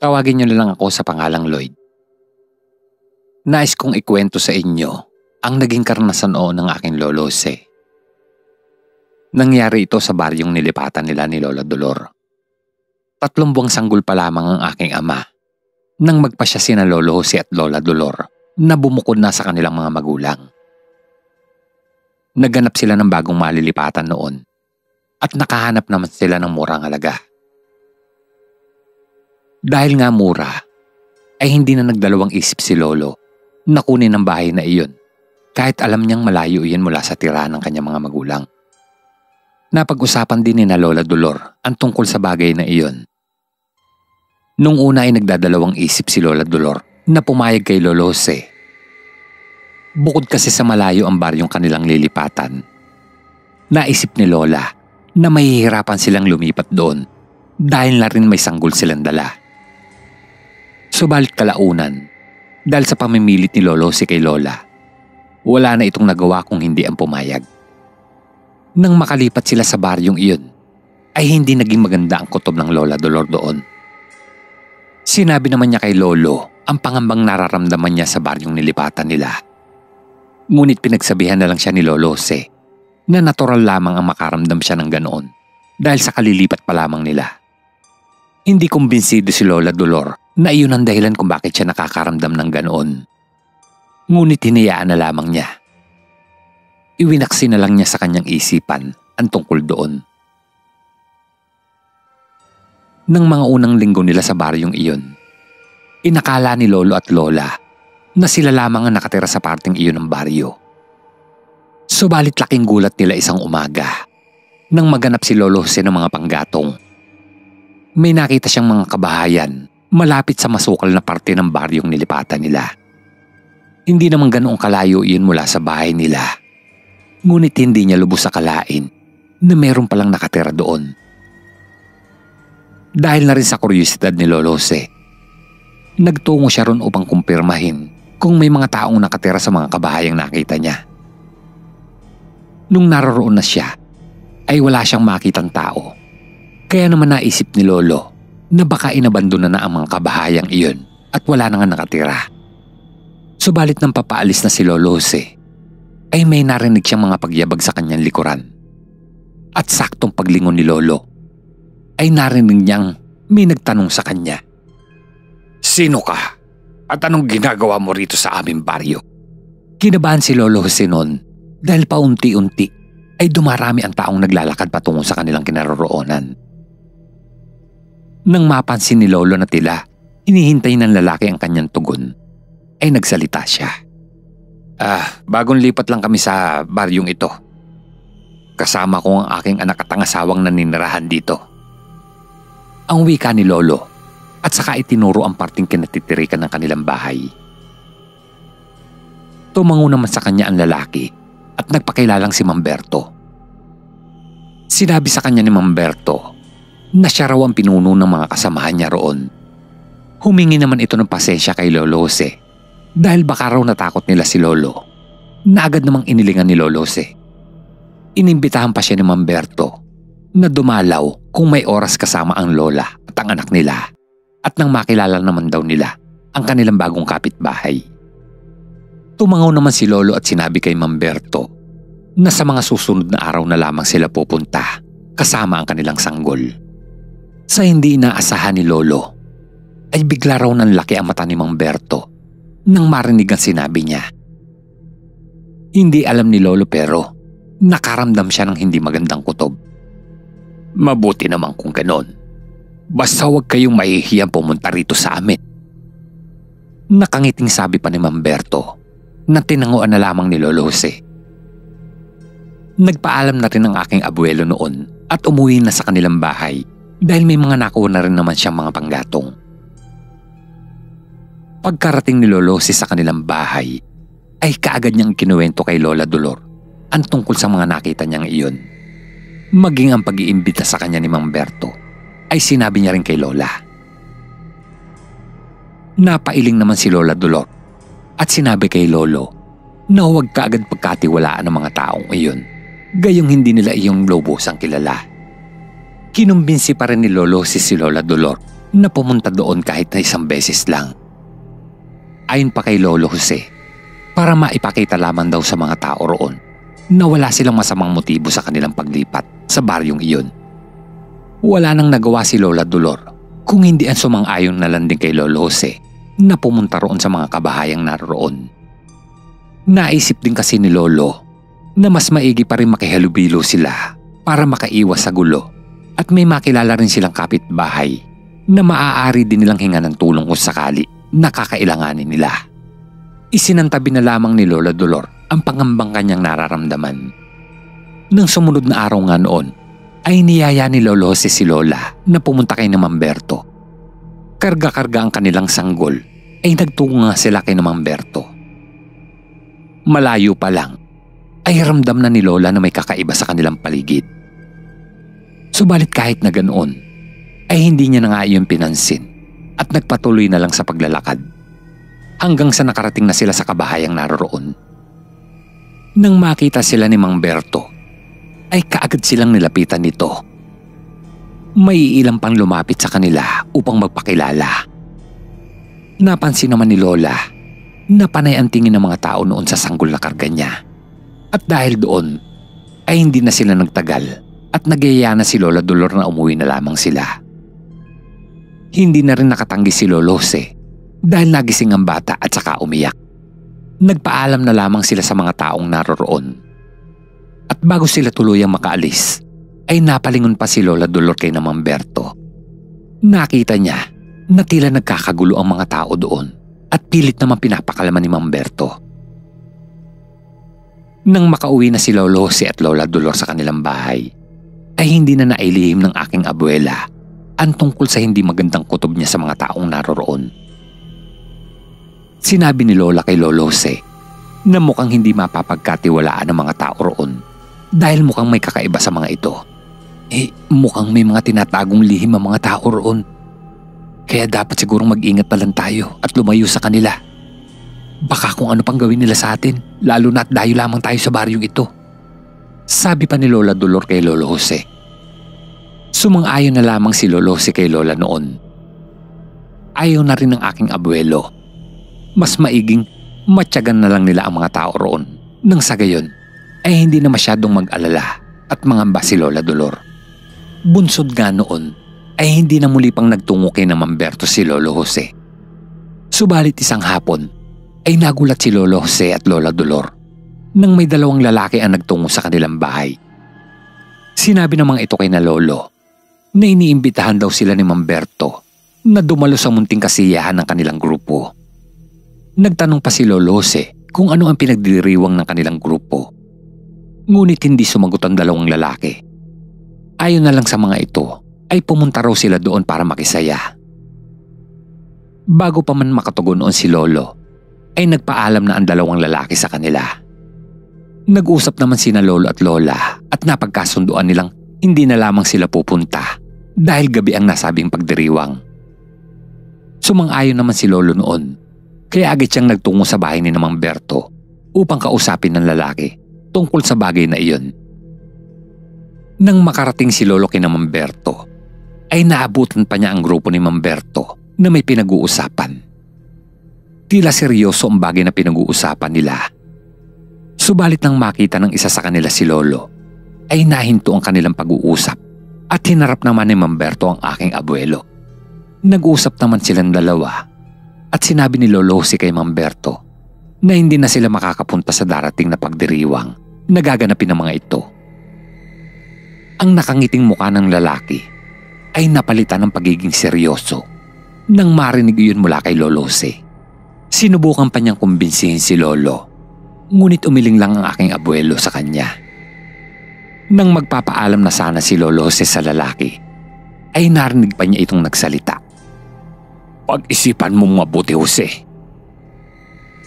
Tawagin niyo na lang ako sa pangalang Lloyd. Nais kong ikwento sa inyo ang naging karanasan noon ng aking lolo Jose. Nangyari ito sa baryong nilipatan nila ni Lola Dolor. Tatlong buwang sanggol pa lamang ang aking ama nang magpasya sina Lolo Jose at Lola Dolor na bumukod na sa kanilang mga magulang. Naganap sila ng bagong malilipatan noon at nakahanap naman sila ng murang halaga. Dahil nga mura, ay hindi na nagdalawang isip si Lolo na kunin ang bahay na iyon kahit alam niyang malayo iyon mula sa tirahan ng kanyang mga magulang. Napag-usapan din ni na Lola Dolor ang tungkol sa bagay na iyon. Nung una ay nagdadalawang isip si Lola Dolor na pumayag kay Lolo Jose. Bukod kasi sa malayo ang baryong kanilang lilipatan, naisip ni Lola na mahihirapan silang lumipat doon dahil na rin may sanggol silang dala. Subalit kalaunan, dahil sa pamimilit ni Lolo si kay Lola, wala na itong nagawa kung hindi ang pumayag. Nang makalipat sila sa baryong iyon, ay hindi naging maganda ang kutob ng Lola Dolor doon. Sinabi naman niya kay Lolo ang pangambang nararamdaman niya sa baryong nilipatan nila. Ngunit pinagsabihan na lang siya ni Lolo Jose na natural lamang ang makaramdam siya ng ganoon dahil sa kalilipat pa lamang nila. Hindi kumbinsido si Lola Dolor na iyon ang dahilan kung bakit siya nakakaramdam ng ganoon. Ngunit hinayaan na lamang niya. Iwinaksi na lang niya sa kanyang isipan ang tungkol doon. Nang mga unang linggo nila sa baryong iyon, inakala ni Lolo at Lola na sila lamang ang nakatira sa parting iyon ng baryo. Subalit laking gulat nila isang umaga nang maganap si Lolo Jose ng mga panggatong. May nakita siyang mga kabahayan malapit sa masukal na parte ng baryong nilipatan nila. Hindi naman ganoong kalayo iyon mula sa bahay nila. Ngunit hindi niya lubos sa kalain na meron palang nakatira doon. Dahil na rin sa kuryosidad ni Lolo Jose, nagtungo siya ron upang kumpirmahin kung may mga taong nakatira sa mga kabahayang nakita niya. Nung naroroon na siya, ay wala siyang makitang tao. Kaya naman naisip ni Lolo na baka inabandona na ang mga kabahayang iyon at wala na nga nakatira. Subalit nang papaalis na si Lolo Jose, ay may narinig siyang mga pagyabag sa kanyang likuran. At saktong paglingon ni Lolo, ay narinig niyang may nagtanong sa kanya. Sino ka? At anong ginagawa mo rito sa aming baryo? Kinabahan si Lolo Jose noon dahil paunti-unti ay dumarami ang taong naglalakad patungo sa kanilang kinaroroonan. Nang mapansin ni Lolo na tila, hinihintay ng lalaki ang kanyang tugon, ay nagsalita siya. Ah, bagong lipat lang kami sa baryong ito. Kasama ko ang aking anak at ang asawang naninirahan dito. Ang wika ni Lolo at saka itinuro ang parting kinatitirikan ng kanilang bahay. Tumango naman sa kanya ang lalaki at nagpakilalang si Mamberto. Sinabi sa kanya ni Mamberto na siya raw ang pinuno ng mga kasamahan niya roon. Humingi naman ito ng pasensya kay Lolo Jose dahil baka raw natakot nila si Lolo na agad namang inilingan ni Lolo Jose. Inimbitahan pa siya ni Mamberto na dumalaw kung may oras kasama ang lola at ang anak nila at nang makilala naman daw nila ang kanilang bagong kapitbahay. Tumangaw naman si Lolo at sinabi kay Mamberto na sa mga susunod na araw na lamang sila pupunta kasama ang kanilang sanggol. Sa hindi inaasahan ni Lolo, ay bigla raw ng laki ang mata ni Mang Berto nang marinig ang sinabi niya. Hindi alam ni Lolo pero nakaramdam siya ng hindi magandang kutob. Mabuti naman kung ganon. Basta huwag kayong mahihiyang pumunta rito sa amin. Nakangiting sabi pa ni Mamberto na tinanguan na lamang ni Lolo Jose. Nagpaalam na rin ang aking abuelo noon at umuwi na sa kanilang bahay dahil may mga nakuha na rin naman siyang mga panggatong. Pagkarating ni Lolosi sa kanilang bahay, ay kaagad niyang kinuwento kay Lola Dolor ang tungkol sa mga nakita niyang iyon. Maging ang pag-iimbita sa kanya ni Mang Berto ay sinabi niya rin kay Lola. Napailing naman si Lola Dolor at sinabi kay Lolo na huwag kaagad pagkatiwalaan ng mga taong iyon gayong hindi nila iyong lobos ang kilala. Kinumbinsi pa rin ni Lolo si si Lola Dolor na pumunta doon kahit na isang beses lang. Ayon pa kay Lolo Jose, para maipakita lamang daw sa mga tao roon na wala silang masamang motibo sa kanilang paglipat sa baryong iyon. Wala nang nagawa si Lola Dolor kung hindi ang sumang-ayon na lang kay Lolo Jose na pumunta roon sa mga kabahayang naroon. Naisip din kasi ni Lolo na mas maigi pa rin makihalubilo sila para makaiwas sa gulo at may makilala rin silang kapitbahay na maaari din nilang hinga ng tulong kung sakali na kakailanganin nila. Isinantabi na lamang ni Lola Dolor ang pangambang kanyang nararamdaman. Nang sumunod na araw nga noon, ay niyaya ni Lolo Jose si Lola na pumunta kay Mamberto. Karga-karga ang kanilang sanggol ay nagtungo nga sila kay Mamberto. Malayo pa lang ay ramdam na ni Lola na may kakaiba sa kanilang paligid. Subalit kahit na ganoon, ay hindi niya na nga iyon pinansin at nagpatuloy na lang sa paglalakad hanggang sa nakarating na sila sa kabahayang naroroon. Nang makita sila ni Mang Berto, ay kaagad silang nilapitan nito. May ilang pang lumapit sa kanila upang magpakilala. Napansin naman ni Lola na panay ang tingin ng mga tao noon sa sanggol na karga niya. At dahil doon, ay hindi na sila nagtagal at nagyaya na si Lola Dolor na umuwi na lamang sila. Hindi na rin nakatanggi si Lolose dahil nagising ang bata at saka umiyak. Nagpaalam na lamang sila sa mga taong naroroon. At bago sila tuluyang makaalis, ay napalingon pa si Lola Dolor kay na Mamberto. Nakita niya na tila nagkakagulo ang mga tao doon at pilit naman pinapakalaman ni Mamberto. Nang makauwi na si Lolo at Lola Dolor sa kanilang bahay, ay hindi na nailihim ng aking abuela ang tungkol sa hindi magandang kutob niya sa mga taong naroroon. Sinabi ni Lola kay Lolo Jose na mukhang hindi mapapagkatiwalaan ng mga tao roon dahil mukhang may kakaiba sa mga ito. Eh, mukhang may mga tinatagong lihim ang mga tao roon. Kaya dapat sigurong mag-ingat na lang tayo at lumayo sa kanila. Baka kung ano pang gawin nila sa atin, lalo na at dayo lamang tayo sa baryong ito. Sabi pa ni Lola Dolor kay Lolo Jose. Sumang-ayon na lamang si Lolo Jose kay Lola noon. Ayaw na rin ng aking abuelo. Mas maiging matyagan na lang nila ang mga tao roon nang sa gayon ay hindi na masyadong mag-alala at mangamba si Lola Dolor. Bunsod nga noon ay hindi na muli pang nagtungo kay na Mamberto si Lolo Jose. Subalit isang hapon ay nagulat si Lolo Jose at Lola Dolor nang may dalawang lalaki ang nagtungo sa kanilang bahay. Sinabi namang ito kay na Lolo na iniimbitahan daw sila ni Mamberto na dumalo sa munting kasiyahan ng kanilang grupo. Nagtanong pa si Lolo Jose kung ano ang pinagdiriwang ng kanilang grupo. Ngunit hindi sumagot ang dalawang lalaki. Ayon na lang sa mga ito ay pumunta raw sila doon para makisaya. Bago pa man makatugon noon si Lolo, ay nagpaalam na ang dalawang lalaki sa kanila. Nag-usap naman sina Lolo at Lola at napagkasunduan nilang hindi na lamang sila pupunta dahil gabi ang nasabing pagdiriwang. Sumang-ayon naman si Lolo noon kaya agad siyang nagtungo sa bahay ni Namang Berto upang kausapin ng lalaki tungkol sa bagay na iyon. Nang makarating si Lolo kay Mamberto, ay naabutan pa niya ang grupo ni Mamberto na may pinag-uusapan. Tila seryoso ang bagay na pinag-uusapan nila. Subalit nang makita ng isa sa kanila si Lolo, ay nahinto ang kanilang pag-uusap at hinarap naman ni Mamberto ang aking abuelo. Nag-usap naman silang dalawa at sinabi ni Lolo si kay Mamberto na hindi na sila makakapunta sa darating na pagdiriwang na gaganapin ng mga ito. Ang nakangiting mukha ng lalaki ay napalitan ng pagiging seryoso nang marinig iyon mula kay Lolo Jose. Sinubukan pa niyang kumbinsihin si Lolo, ngunit umiling lang ang aking abuelo sa kanya. Nang magpapaalam na sana si Lolo Jose sa lalaki, ay narinig pa niya itong nagsalita. Pag-isipan mong mabuti, Jose.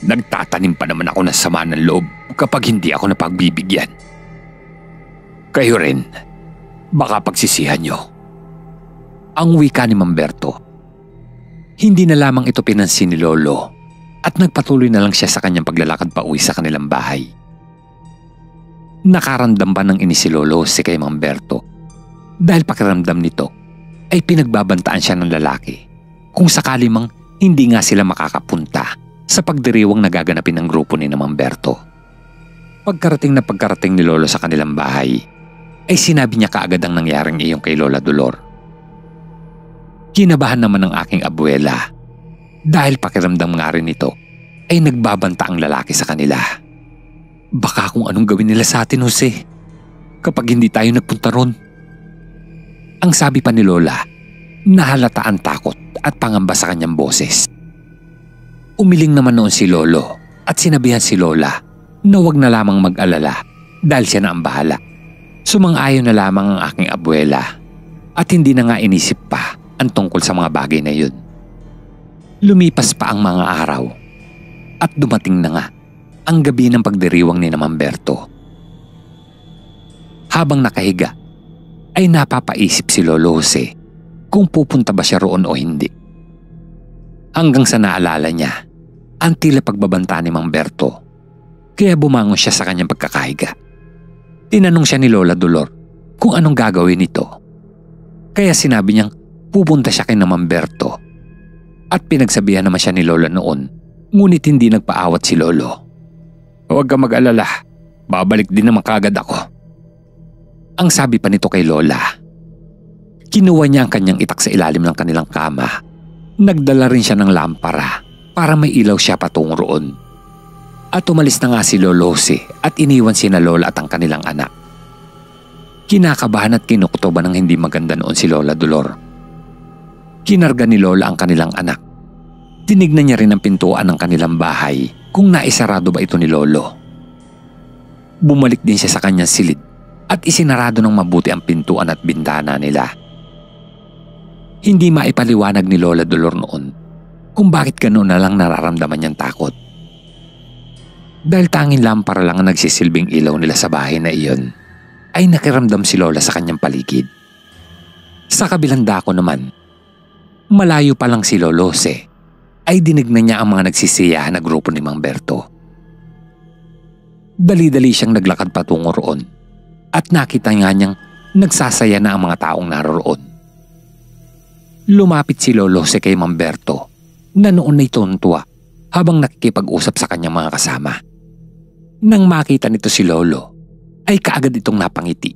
Nagtatanim pa naman ako ng sama ng loob kapag hindi ako napagbibigyan. Kayo rin, baka pagsisihan nyo. Ang wika ni Mamberto. Hindi na lamang ito pinansin ni Lolo at nagpatuloy na lang siya sa kanyang paglalakad pa uwi sa kanilang bahay. Nakaramdam ba ng ini si Lolo si kay Mamberto dahil pakiramdam nito ay pinagbabantaan siya ng lalaki kung sakali mang hindi nga sila makakapunta sa pagdiriwang nagaganapin ng grupo ni Namang Berto. Pagkarating na pagkarating ni Lolo sa kanilang bahay, ay sinabi niya kaagad ang nangyaring iyong kay Lola Dolor. Kinabahan naman ng aking abuela dahil pakiramdam nga rin ito ay nagbabanta ang lalaki sa kanila. Baka kung anong gawin nila sa atin, Jose, kapag hindi tayo nagpunta ron. Ang sabi pa ni Lola, nahalata ang takot at pangamba sa kanyang boses. Umiling naman noon si Lolo at sinabihan si Lola na wag na lamang mag-alala dahil siya na ang bahala. Sumang-ayon na lamang ang aking abuela at hindi na nga inisip pa ang tungkol sa mga bagay na yun. Lumipas pa ang mga araw at dumating na nga ang gabi ng pagdiriwang ni Namamberto. Habang nakahiga, ay napapaisip si Lolo Jose kung pupunta ba siya roon o hindi. Hanggang sa naalala niya ang tila pagbabanta ni Mang kaya bumangon siya sa kanyang pagkakahiga. Tinanong siya ni Lola Dolor kung anong gagawin nito. Kaya sinabi niyang pupunta siya kay Naman Berto. At pinagsabihan naman siya ni Lola noon, ngunit hindi nagpaawat si Lolo. Huwag ka mag-alala, babalik din naman kagad ako. Ang sabi pa nito kay Lola. Kinuha niya ang kanyang itak sa ilalim ng kanilang kama. Nagdala rin siya ng lampara para may ilaw siya patungo roon. At umalis na nga si Lolo Jose at iniwan si na Lola at ang kanilang anak. Kinakabahan at kinukutoban ng hindi maganda noon si Lola Dolor. Kinarga ni Lola ang kanilang anak. Tinignan niya rin ang pintuan ng kanilang bahay kung naisarado ba ito ni Lolo. Bumalik din siya sa kanyang silid at isinarado ng mabuti ang pintuan at bintana nila. Hindi maipaliwanag ni Lola Dolor noon kung bakit ganoon na lang nararamdaman niyang takot. Dahil tanging lampara lang ang nagsisilbing ilaw nila sa bahay na iyon, ay nakiramdam si Lola sa kanyang paligid. Sa kabilang dako naman, malayo pa lang si Lolose, ay dinig na niya ang mga nagsisiyahan na grupo ni Mang Berto. Dali-dali siyang naglakad patungo roon at nakita nga niyang nagsasaya na ang mga taong naroroon. Lumapit si Lolose kay Mang Berto na noon ay tuntua habang nakikipag-usap sa kanyang mga kasama. Nang makita nito si Lolo, ay kaagad itong napangiti.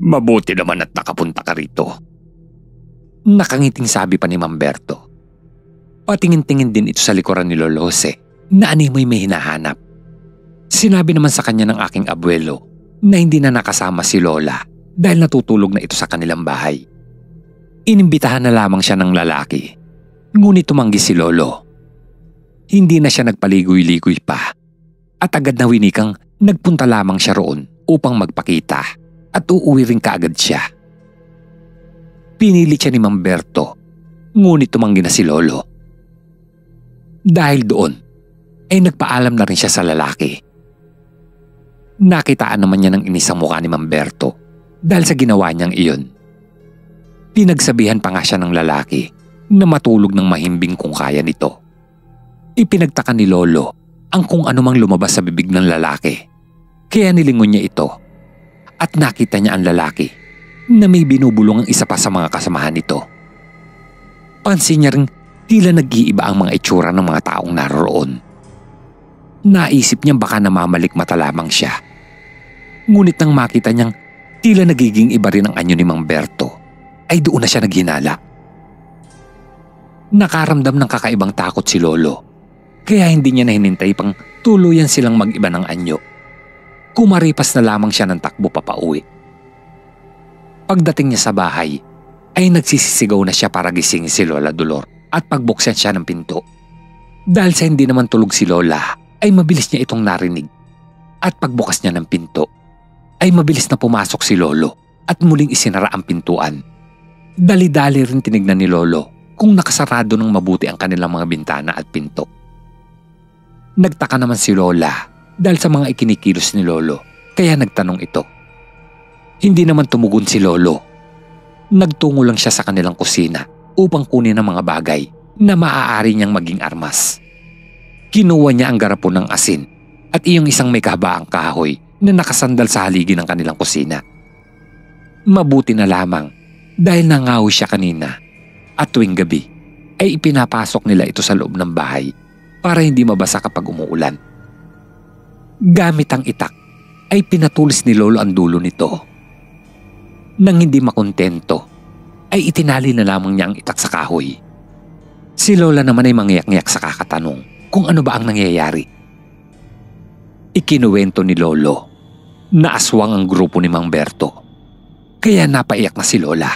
Mabuti naman at nakapunta ka rito. Nakangiting sabi pa ni Mamberto. Patingin-tingin din ito sa likuran ni Lolose na animoy may hinahanap. Sinabi naman sa kanya ng aking abuelo na hindi na nakasama si Lola dahil natutulog na ito sa kanilang bahay. Inimbitahan na lamang siya ng lalaki. Ngunit tumanggi si Lolo. Hindi na siya nagpaligoy-ligoy pa at agad na winikang nagpunta lamang siya roon upang magpakita at uuwi rin kaagad siya. Pinili siya ni Mamberto ngunit tumanggi na si Lolo. Dahil doon ay nagpaalam na rin siya sa lalaki. Nakitaan naman niya ng inisang mukha ni Mamberto dahil sa ginawa niyang iyon. Pinagsabihan pa nga siya ng lalaki na matulog ng mahimbing kung kaya nito. Ipinagtaka ni Lolo ang kung anumang lumabas sa bibig ng lalaki. Kaya nilingon niya ito at nakita niya ang lalaki na may binubulong ang isa pa sa mga kasamahan nito. Pansin niya rin tila nag-iiba ang mga itsura ng mga taong naroroon. Naisip niya baka namamalik mata lamang siya. Ngunit nang makita niyang tila nagiging iba rin ang anyo ni Mang Berto, ay doon na siya naghinala. Nakaramdam ng kakaibang takot si Lolo kaya hindi niya na hinintay pang tuluyan silang mag-iba ng anyo. Kumaripas na lamang siya ng takbo papauwi. Pagdating niya sa bahay, ay nagsisisigaw na siya para gisingin si Lola Dolor at pagbuksan siya ng pinto. Dahil sa hindi naman tulog si Lola, ay mabilis niya itong narinig. At pagbukas niya ng pinto, ay mabilis na pumasok si Lolo at muling isinara ang pintuan. Dali-dali rin tinignan ni Lolo kung nakasarado ng mabuti ang kanilang mga bintana at pinto. Nagtaka naman si Lola dahil sa mga ikinikilos ni Lolo kaya nagtanong ito. Hindi naman tumugon si Lolo. Nagtungo lang siya sa kanilang kusina upang kunin ang mga bagay na maaari niyang maging armas. Kinuha niya ang garapon ng asin at iyong isang may kahabaang kahoy na nakasandal sa haligi ng kanilang kusina. Mabuti na lamang dahil nangawi siya kanina at tuwing gabi ay ipinapasok nila ito sa loob ng bahay para hindi mabasa kapag umuulan. Gamit ang itak ay pinatulis ni Lolo ang dulo nito. Nang hindi makontento ay itinali na lamang niya ang itak sa kahoy. Si Lola naman ay mangyak-ngyak sa kakatanong kung ano ba ang nangyayari. Ikinuwento ni Lolo na aswang ang grupo ni Mang Berto. Kaya napaiyak na si Lola.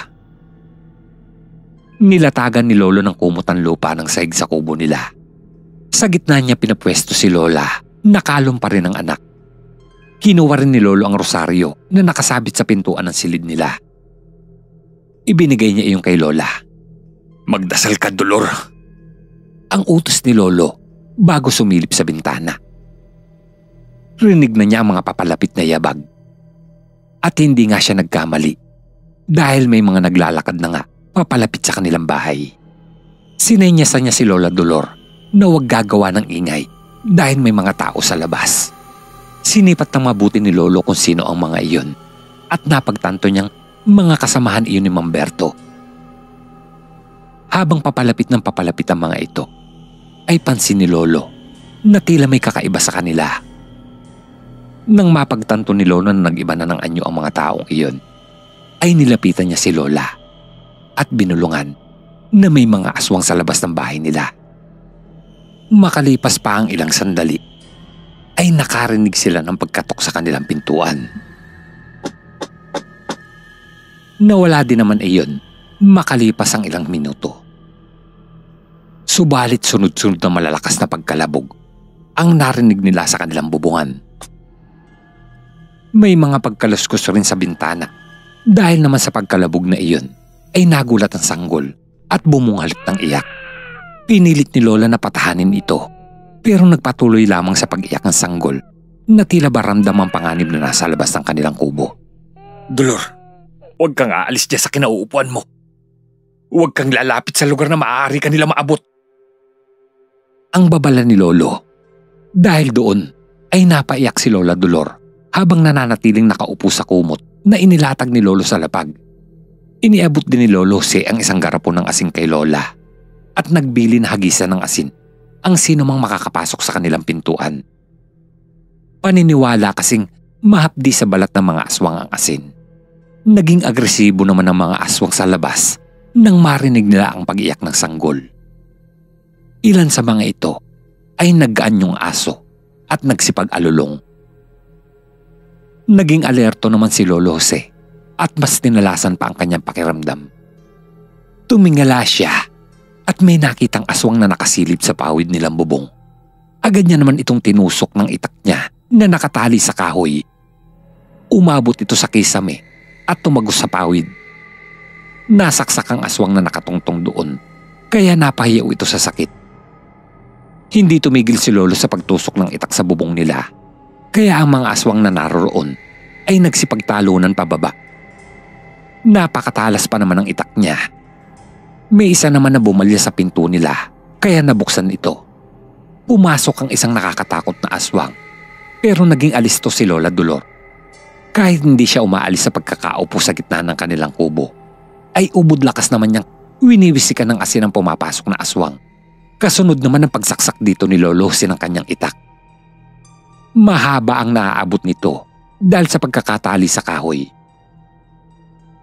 Nilatagan ni Lolo ng kumutan lupa ng sahig sa kubo nila. Sa gitna niya pinapwesto si Lola, nakalong pa rin ang anak. Kinuha rin ni Lolo ang rosaryo na nakasabit sa pintuan ng silid nila. Ibinigay niya iyon kay Lola. Magdasal ka, Dolor. Ang utos ni Lolo bago sumilip sa bintana. Rinig na niya ang mga papalapit na yabag. At hindi nga siya nagkamali dahil may mga naglalakad na nga papalapit sa kanilang bahay. Sinenyasan niya si Lola Dolor na huwag gagawa ng ingay dahil may mga tao sa labas. Sinipat ng mabuti ni Lolo kung sino ang mga iyon at napagtanto niyang mga kasamahan iyon ni Mamberto. Habang papalapit ng papalapit ang mga ito, ay pansin ni Lolo na tila may kakaiba sa kanila. Nang mapagtanto ni Lolo na nag-iba na ng anyo ang mga taong iyon, ay nilapitan niya si Lola at binulungan na may mga aswang sa labas ng bahay nila. Makalipas pa ang ilang sandali, ay nakarinig sila ng pagkatok sa kanilang pintuan. Nawala din naman iyon makalipas ang ilang minuto. Subalit sunod-sunod na malalakas na pagkalabog ang narinig nila sa kanilang bubungan. May mga pagkaluskos rin sa bintana dahil naman sa pagkalabog na iyon ay nagulat ang sanggol at bumungalit ng iyak. Pinilit ni Lola na patahanin ito pero nagpatuloy lamang sa pag-iyak ng sanggol na tila ba ramdam ang panganib na nasa labas ng kanilang kubo. Dolor, huwag kang aalis dyan sa kinauupuan mo. Huwag kang lalapit sa lugar na maaari kanila maabot. Ang babala ni Lolo. Dahil doon ay napaiyak si Lola Dolor habang nananatiling nakaupo sa kumot na inilatag ni Lolo sa lapag. Iniabot din ni Lolo si ang isang garapon ng asin kay Lola at nagbili na hagisan ng asin ang sino mang makakapasok sa kanilang pintuan. Paniniwala kasing mahapdi sa balat ng mga aswang ang asin. Naging agresibo naman ang mga aswang sa labas nang marinig nila ang pag-iyak ng sanggol. Ilan sa mga ito ay naggaan yung aso at nagsipag-alulong. Naging alerto naman si Lolo Jose at mas tinalasan pa ang kanyang pakiramdam. Tumingala siya at may nakitang aswang na nakasilip sa pawid nilang bubong. Agad niya naman itong tinusok ng itak niya na nakatali sa kahoy. Umabot ito sa kisame at tumagos sa pawid. Nasaksak ang aswang na nakatungtong doon kaya napahiyaw ito sa sakit. Hindi tumigil si Lolo sa pagtusok ng itak sa bubong nila kaya ang mga aswang na naroroon ay nagsipagtalunan pababa. Napakatalas pa naman ang itak niya. May isa naman na bumalya sa pinto nila kaya nabuksan ito. Pumasok ang isang nakakatakot na aswang pero naging alisto si Lola Dolor. Kahit hindi siya umaalis sa pagkakaupo sa gitna ng kanilang kubo, ay ubod lakas naman niyang winiwisikan ng asin ang pumapasok na aswang. Kasunod naman ang pagsaksak dito ni Lolo ng kanyang itak. Mahaba ang naaabot nito dahil sa pagkakatali sa kahoy.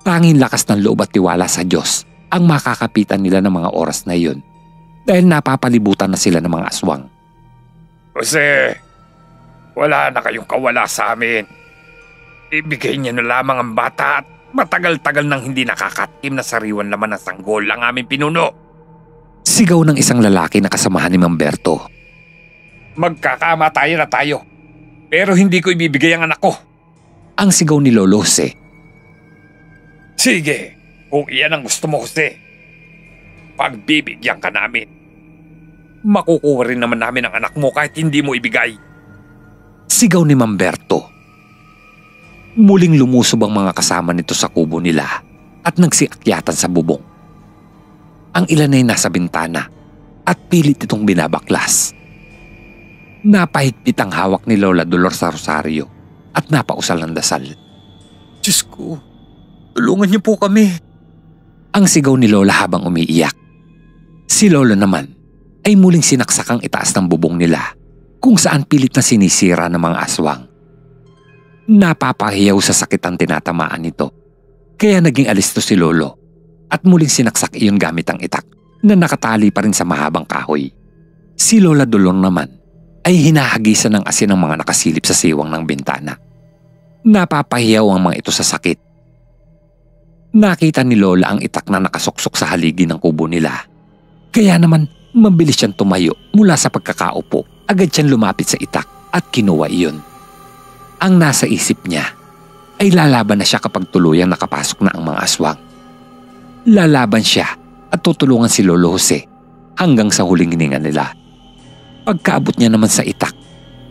Tanging lakas ng loob at tiwala sa Diyos ang makakapitan nila ng mga oras na iyon dahil napapalibutan na sila ng mga aswang. Jose, wala na kayong kawala sa amin. Ibigay niyo na lamang ang bata at matagal-tagal nang hindi nakakatim na sariwan naman ng sanggol ang aming pinuno. Sigaw ng isang lalaki na kasamahan ni Mamberto. Magkakamatayan na tayo. Pero hindi ko ibibigay ang anak ko. Ang sigaw ni Lolose. Sige, kung iyan ang gusto mo, Jose. Pagbibigyan ka namin. Makukuha rin naman namin ang anak mo kahit hindi mo ibigay. Sigaw ni Mamberto. Muling lumusob ang mga kasama nito sa kubo nila at nagsiakyatan sa bubong. Ang ilan ay nasa bintana at pilit itong binabaklas. Napahigpit ang hawak ni Lola Dolor sa rosaryo at napausal ng dasal. Diyos ko, tulungan niyo po kami. Ang sigaw ni Lola habang umiiyak. Si Lolo naman ay muling sinaksak ang itaas ng bubong nila kung saan pilit na sinisira ng mga aswang. Napapahiyaw sa sakit ang tinatamaan nito. Kaya naging alisto si Lolo at muling sinaksak iyon gamit ang itak na nakatali pa rin sa mahabang kahoy. Si Lola Dolor naman ay hinahagisan ng asin ng mga nakasilip sa siwang ng bintana. Napapahiyaw ang mga ito sa sakit. Nakita ni Lola ang itak na nakasuksok sa haligi ng kubo nila. Kaya naman mabilis siyang tumayo mula sa pagkakaupo. Agad siyang lumapit sa itak at kinuha iyon. Ang nasa isip niya ay lalaban na siya kapag tuluyang nakapasok na ang mga aswang. Lalaban siya at tutulungan si Lolo Jose hanggang sa huling hininga nila. Pagkaabot niya naman sa itak,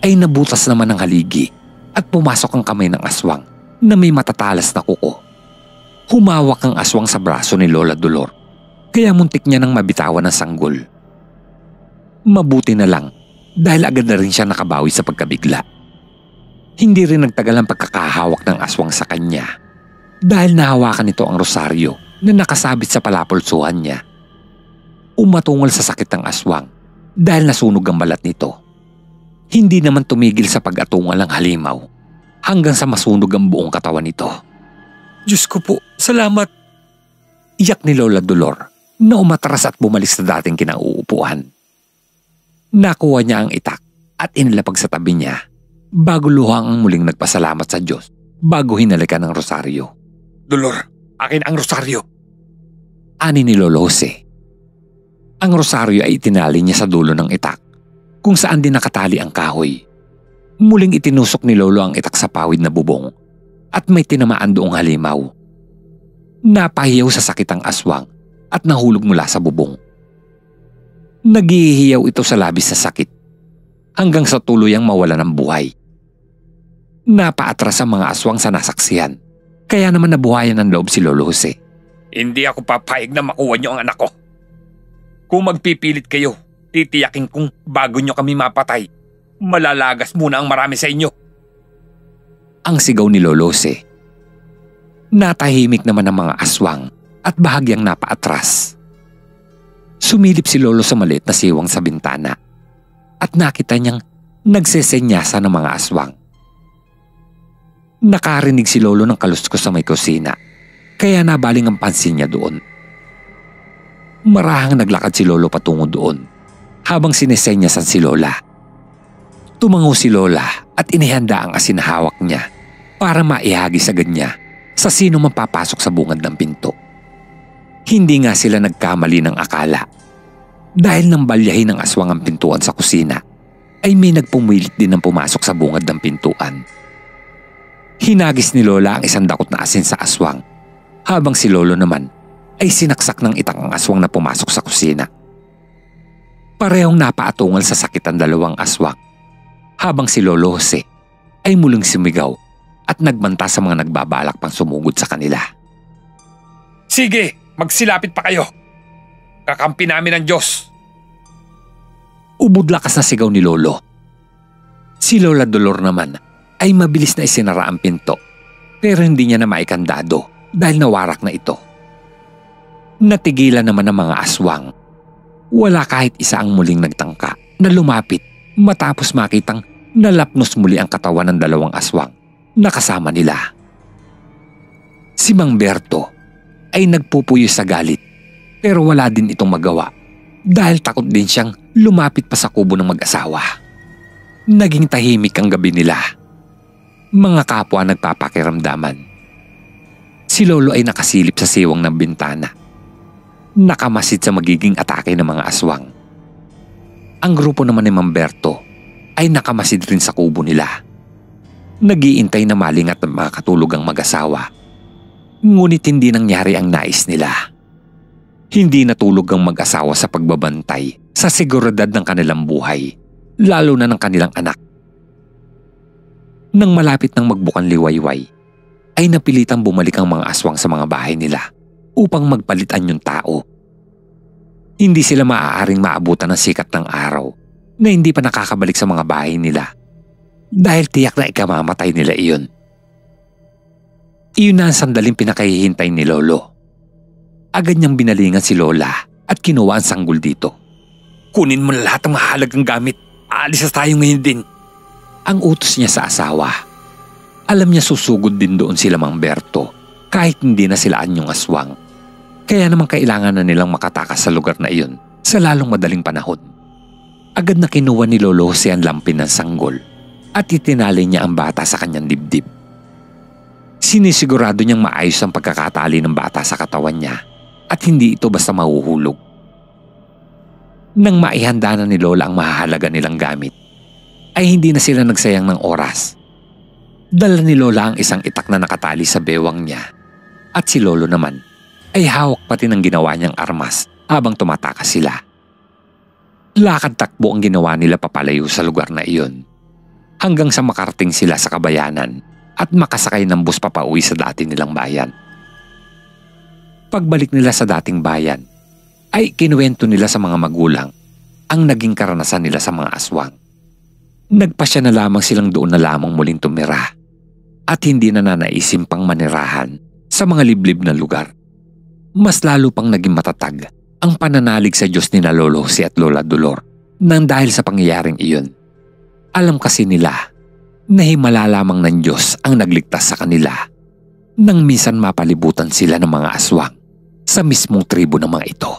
ay nabutas naman ang haligi at pumasok ang kamay ng aswang na may matatalas na kuko. Humawak ang aswang sa braso ni Lola Dolor kaya muntik niya nang mabitawan ng sanggol. Mabuti na lang dahil agad na rin siya nakabawi sa pagkabigla. Hindi rin nagtagal ang pagkakahawak ng aswang sa kanya dahil nahawakan nito ang rosaryo na nakasabit sa palapulsuhan niya. Umatungal sa sakit ng aswang dahil nasunog ang balat nito. Hindi naman tumigil sa pag-atungal ng halimaw hanggang sa masunog ang buong katawan nito. Diyos ko po, salamat! Iyak ni Lola Dolor na umatras at bumalik sa dating kinauupuan. Nakuha niya ang itak at inilapag sa tabi niya bago luhang ang muling nagpasalamat sa Diyos bago hinalikan ng rosaryo. Dolor, akin ang rosaryo. Ani ni Lolo Jose. Ang rosaryo ay itinali niya sa dulo ng itak kung saan din nakatali ang kahoy. Muling itinusok ni Lolo ang itak sa pawid na bubong at may tinamaan doong halimaw. Napahiyaw sa sakit ang aswang at nahulog mula sa bubong. Naghihiyaw ito sa labis sa sakit hanggang sa tuluyang mawala ng buhay. Napaatras ang mga aswang sa nasaksihan kaya naman nabuhayan ng loob si Lolo Jose. Hindi ako papayag na makuha niyo ang anak ko. Kung magpipilit kayo, titiyakin kong bago nyo kami mapatay, malalagas muna ang marami sa inyo. Ang sigaw ni Lolose. Natahimik naman ang mga aswang at bahagyang napaatras. Sumilip si Lolo sa maliit na siwang sa bintana at nakita niyang nagsesenyasa ng mga aswang. Nakarinig si Lolo ng kaluskos sa may kusina kaya nabaling ang pansin niya doon. Marahang naglakad si Lolo patungo doon habang sinesenyasan si Lola. Tumango si Lola at inihanda ang asinahawak niya para maihagis agad niya sa sino man papasok sa bungad ng pinto. Hindi nga sila nagkamali ng akala. Dahil nang balyahin ng aswang ang pintuan sa kusina, ay may nagpumilit din ng pumasok sa bungad ng pintuan. Hinagis ni Lola ang isang dakot na asin sa aswang, habang si Lolo naman ay sinaksak ng itang ang aswang na pumasok sa kusina. Parehong napaatungal sa sakit ang dalawang aswang habang si Lolo Jose ay muling sumigaw at nagbanta sa mga nagbabalak pang sumugod sa kanila. Sige, magsilapit pa kayo. Kakampi namin ng Diyos. Ubod lakas na sigaw ni Lolo. Si Lola Dolor naman ay mabilis na isinara ang pinto pero hindi niya na maikandado dahil nawarak na ito. Natigilan naman ng mga aswang. Wala kahit isa ang muling nagtangka na lumapit matapos makitang nalapnos muli ang katawan ng dalawang aswang na kasama nila. Si Mang Berto ay nagpupuyo sa galit pero wala din itong magawa dahil takot din siyang lumapit pa sa kubo ng mag-asawa. Naging tahimik ang gabi nila. Mga kapwa nagpapakiramdaman. Si Lolo ay nakasilip sa siwang ng bintana nakamasid sa magiging atake ng mga aswang. Ang grupo naman ni Mamberto ay nakamasid rin sa kubo nila. Nagiintay na malingat ng mga katulog ang mag-asawa. Ngunit hindi nangyari ang nais nila. Hindi natulog ang mag-asawa sa pagbabantay sa seguridad ng kanilang buhay, lalo na ng kanilang anak. Nang malapit ng magbukan liwayway, ay napilitang bumalik ang mga aswang sa mga bahay nila upang magpalitan yung tao. Hindi sila maaaring maabutan ng sikat ng araw na hindi pa nakakabalik sa mga bahay nila dahil tiyak na ikamamatay nila iyon. Iyon na ang sandaling pinakahihintay ni Lolo. Agad niyang binalingan si Lola at kinuha ang sanggol dito. Kunin mo na lahat ng mahalagang gamit. Aalis na tayo ngayon din. Ang utos niya sa asawa. Alam niya susugod din doon sila Mang Berto kahit hindi na sila anyong aswang. Kaya naman kailangan na nilang makatakas sa lugar na iyon sa lalong madaling panahon. Agad na kinuha ni Lolo si ang lampin ng sanggol at itinali niya ang bata sa kanyang dibdib. Sinisigurado niyang maayos ang pagkakatali ng bata sa katawan niya at hindi ito basta mahuhulog. Nang maihanda na ni Lola ang mahahalaga nilang gamit, ay hindi na sila nagsayang ng oras. Dala ni Lola ang isang itak na nakatali sa bewang niya at si Lolo naman ay hawak pati ng ginawa niyang armas habang tumatakas sila. Lakad takbo ang ginawa nila papalayo sa lugar na iyon hanggang sa makarating sila sa kabayanan at makasakay ng bus papauwi sa dati nilang bayan. Pagbalik nila sa dating bayan, ay kinuwento nila sa mga magulang ang naging karanasan nila sa mga aswang. Nagpasya na lamang silang doon na lamang muling tumira at hindi na nanaisim pang manirahan sa mga liblib na lugar. Mas lalo pang naging matatag ang pananalig sa Diyos ni na Lolo si at Lola Dolor nang dahil sa pangyayaring iyon. Alam kasi nila na himala lamang ng Diyos ang nagligtas sa kanila nang minsan mapalibutan sila ng mga aswang sa mismong tribo ng mga ito.